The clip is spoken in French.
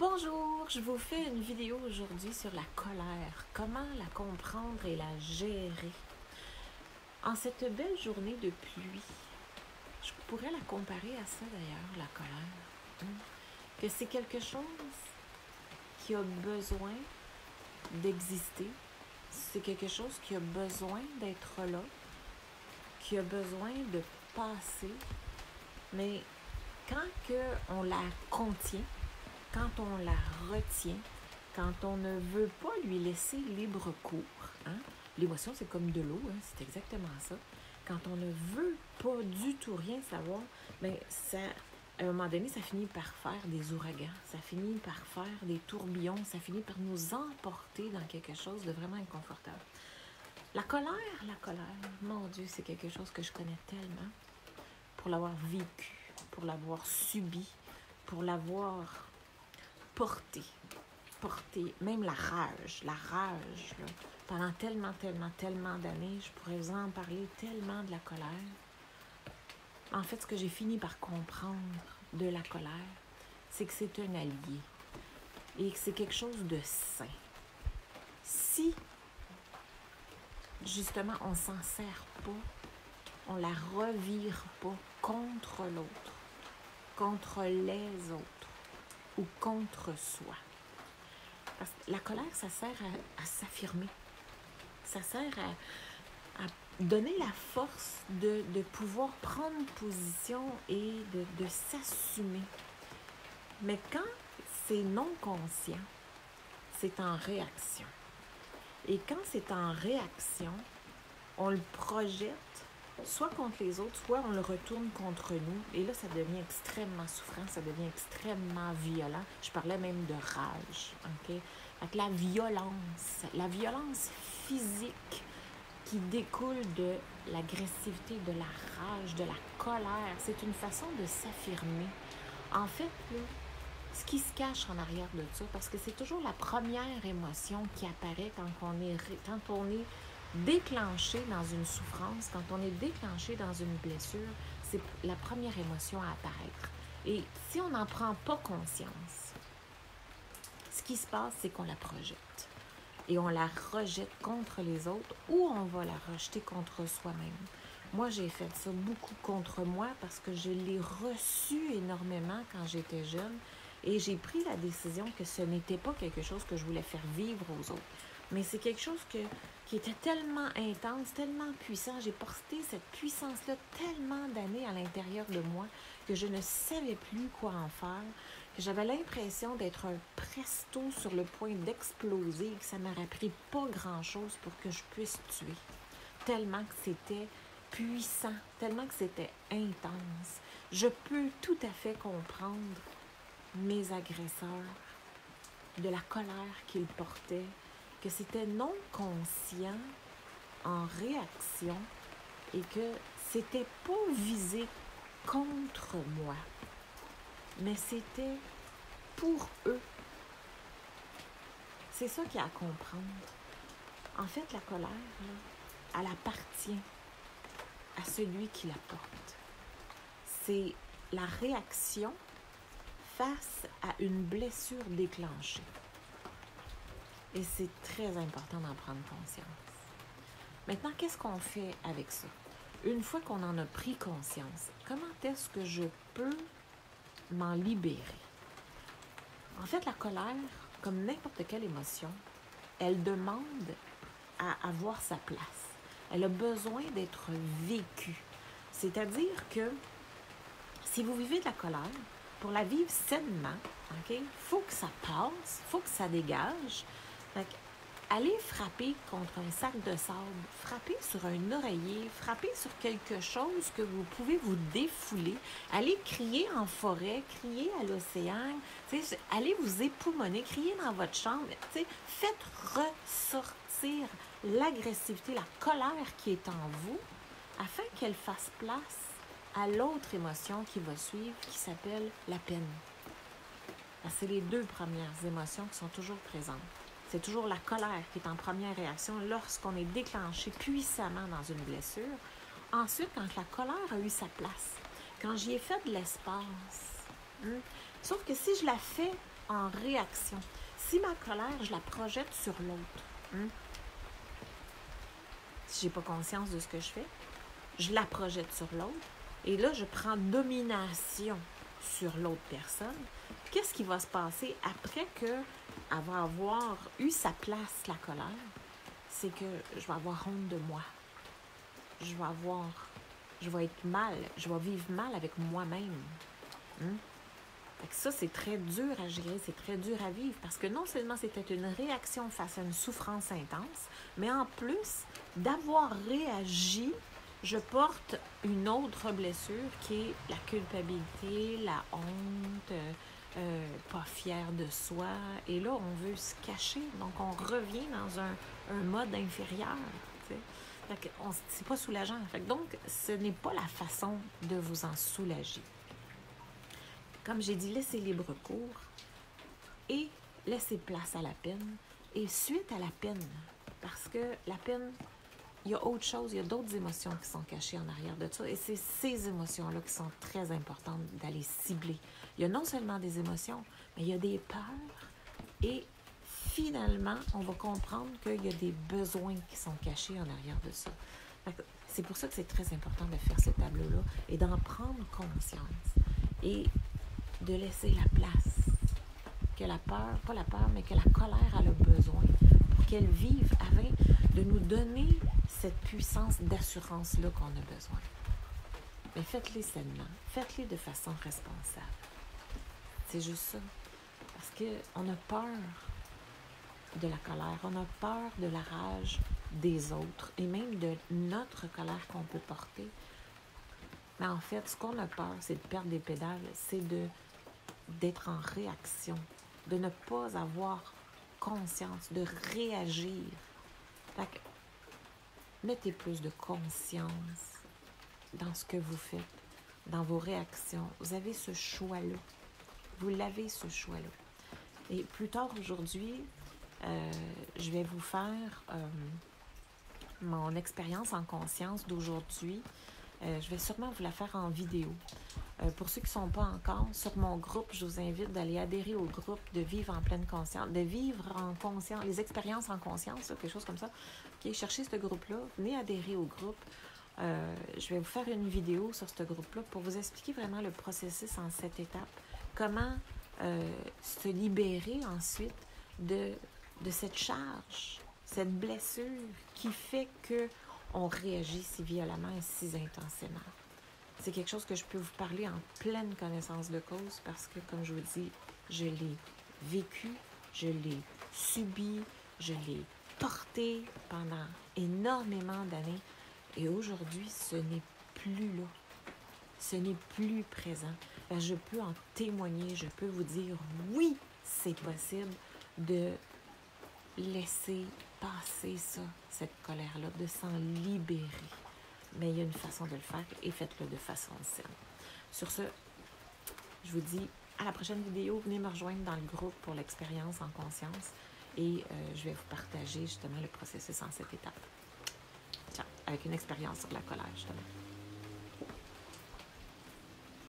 Bonjour, je vous fais une vidéo aujourd'hui sur la colère, comment la comprendre et la gérer? En cette belle journée de pluie, je pourrais la comparer à ça d'ailleurs, la colère. Que c'est quelque chose qui a besoin d'exister, c'est quelque chose qui a besoin d'être là, qui a besoin de passer, mais quand que on la contient, quand on la retient, quand on ne veut pas lui laisser libre cours, hein, l'émotion c'est comme de l'eau, hein, c'est exactement ça. Quand on ne veut pas du tout rien savoir, ben ça, à un moment donné, ça finit par faire des ouragans, ça finit par faire des tourbillons, ça finit par nous emporter dans quelque chose de vraiment inconfortable. La colère, la colère, mon Dieu, c'est quelque chose que je connais tellement pour l'avoir vécu, pour l'avoir subi, pour l'avoir porté, porté, même la rage, la rage, pendant tellement, tellement, tellement d'années, je pourrais vous en parler tellement de la colère. En fait, ce que j'ai fini par comprendre de la colère, c'est que c'est un allié. Et que c'est quelque chose de sain. Si, justement, on s'en sert pas, on la revire pas contre l'autre, contre les autres ou contre soi. La colère, ça sert à, à s'affirmer. Ça sert à, à, donner la force de, de, pouvoir prendre position et de, de s'assumer. Mais quand c'est non conscient, c'est en réaction. Et quand c'est en réaction, on le projette soit contre les autres, soit on le retourne contre nous. Et là, ça devient extrêmement souffrant, ça devient extrêmement violent. Je parlais même de rage. OK? Avec la violence, la violence physique qui découle de l'agressivité, de la rage, de la colère, c'est une façon de s'affirmer. En fait, là, ce qui se cache en arrière de ça, parce que c'est toujours la première émotion qui apparaît quand on est, quand on est déclenché dans une souffrance, quand on est déclenché dans une blessure, c'est la première émotion à apparaître. Et si on n'en prend pas conscience, ce qui se passe, c'est qu'on la projette. Et on la rejette contre les autres ou on va la rejeter contre soi-même. Moi, j'ai fait ça beaucoup contre moi parce que je l'ai reçu énormément quand j'étais jeune et j'ai pris la décision que ce n'était pas quelque chose que je voulais faire vivre aux autres. Mais c'est quelque chose que, qui était tellement intense, tellement puissant. J'ai porté cette puissance-là tellement d'années à l'intérieur de moi que je ne savais plus quoi en faire, que j'avais l'impression d'être un presto sur le point d'exploser et que ça m'aurait pris pas grand-chose pour que je puisse tuer. Tellement que c'était puissant, tellement que c'était intense. Je peux tout à fait comprendre mes agresseurs, de la colère qu'ils portaient, que c'était non conscient en réaction et que c'était pas visé contre moi, mais c'était pour eux. C'est ça qu'il y a à comprendre. En fait, la colère, elle appartient à celui qui la porte. C'est la réaction face à une blessure déclenchée. Et c'est très important d'en prendre conscience. Maintenant, qu'est-ce qu'on fait avec ça? Une fois qu'on en a pris conscience, comment est-ce que je peux m'en libérer? En fait, la colère, comme n'importe quelle émotion, elle demande à avoir sa place. Elle a besoin d'être vécue. C'est-à-dire que si vous vivez de la colère, pour la vivre sainement, il faut que ça passe, faut que ça dégage. Allez frapper contre un sac de sable, frapper sur un oreiller, frapper sur quelque chose que vous pouvez vous défouler, allez crier en forêt, crier à l'océan, allez vous époumoner, crier dans votre chambre, faites ressortir l'agressivité, la colère qui est en vous, afin qu'elle fasse place à l'autre émotion qui va suivre, qui s'appelle la peine. C'est les deux premières émotions qui sont toujours présentes. C'est toujours la colère qui est en première réaction lorsqu'on est déclenché puissamment dans une blessure. Ensuite, quand la colère a eu sa place, quand j'y ai fait de l'espace, hein, sauf que si je la fais en réaction. Si ma colère, je la projette sur l'autre, hein, si j'ai pas conscience de ce que je fais, je la projette sur l'autre, et là, je prends domination sur l'autre personne. Qu'est-ce qui va se passer après que avoir eu sa place, la colère? C'est que je vais avoir honte de moi. Je vais avoir, je vais être mal, je vais vivre mal avec moi-même. Hein? ça, c'est très dur à gérer, c'est très dur à vivre parce que non seulement c'était une réaction face à une souffrance intense, mais en plus d'avoir réagi je porte une autre blessure qui est la culpabilité, la honte, euh, pas fier de soi. Et là, on veut se cacher. Donc, on revient dans un, mode inférieur. C'est pas soulageant. donc, ce n'est pas la façon de vous en soulager. Comme j'ai dit, laissez libre cours et laissez place à la peine. Et suite à la peine, parce que la peine, il y a autre chose, il y a d'autres émotions qui sont cachées en arrière de ça. Et c'est ces émotions-là qui sont très importantes d'aller cibler. Il y a non seulement des émotions, mais il y a des peurs. Et finalement, on va comprendre qu'il y a des besoins qui sont cachés en arrière de ça. C'est pour ça que c'est très important de faire ce tableau-là et d'en prendre conscience et de laisser la place que la peur, pas la peur, mais que la colère a le besoin pour qu'elle vive avec, de nous donner cette puissance d'assurance-là qu'on a besoin. Mais faites-les sainement, faites-les de façon responsable. C'est juste ça. Parce qu'on a peur de la colère, on a peur de la rage des autres et même de notre colère qu'on peut porter. Mais en fait, ce qu'on a peur, c'est de perdre des pédales, c'est d'être en réaction, de ne pas avoir conscience, de réagir. Mettez plus de conscience dans ce que vous faites, dans vos réactions. Vous avez ce choix-là. Vous l'avez, ce choix-là. Et plus tard aujourd'hui, euh, je vais vous faire euh, mon expérience en conscience d'aujourd'hui. Euh, je vais sûrement vous la faire en vidéo. pour ceux qui ne sont pas encore sur mon groupe, je vous invite d'aller adhérer au groupe de Vivre en pleine conscience, de vivre en conscience, les expériences en conscience, quelque chose comme ça. Okay, cherchez ce groupe-là, venez adhérer au groupe. Euh, je vais vous faire une vidéo sur ce groupe-là pour vous expliquer vraiment le processus en cette étape. Comment euh, se libérer ensuite de, de cette charge, cette blessure qui fait que on réagit si violemment et si intensément. C'est quelque chose que je peux vous parler en pleine connaissance de cause parce que, comme je vous dis, je l'ai vécu, je l'ai subi, je l'ai porté pendant énormément d'années. Et aujourd'hui, ce n'est plus là. Ce n'est plus présent. je peux en témoigner, je peux vous dire, oui, c'est possible de laisser passer ça, cette colère-là, de s'en libérer. Mais il y a une façon de le faire et faites-le de façon saine. Sur ce, je vous dis à la prochaine vidéo. Venez me rejoindre dans le groupe pour l'expérience en conscience et euh, je vais vous partager justement le processus en cette étape. Tiens, avec une expérience sur la colère justement.